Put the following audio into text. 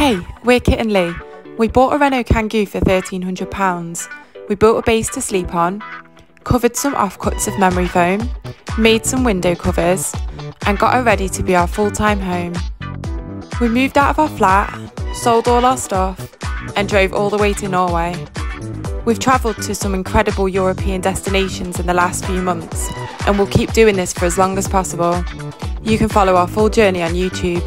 Hey, we're Kitt and Lee. We bought a Renault Kangoo for £1,300. We built a base to sleep on, covered some offcuts of memory foam, made some window covers, and got her ready to be our full time home. We moved out of our flat, sold all our stuff, and drove all the way to Norway. We've travelled to some incredible European destinations in the last few months, and we'll keep doing this for as long as possible. You can follow our full journey on YouTube.